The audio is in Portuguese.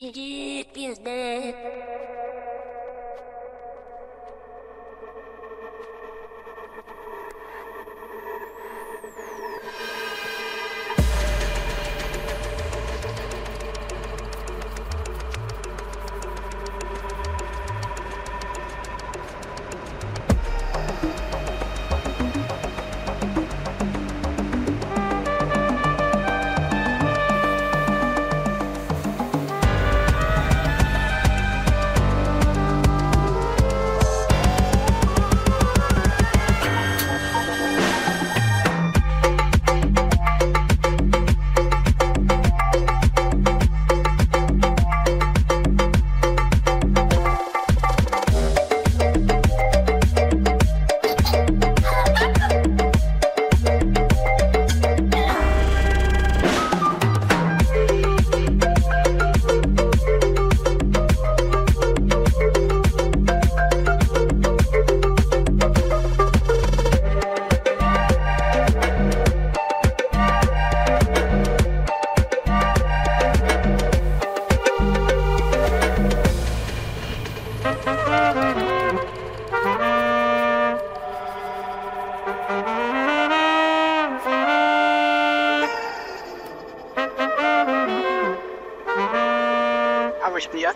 Иди пиздец. Água espia.